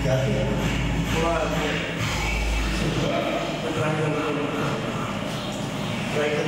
jati keluar sebuah penerangan mereka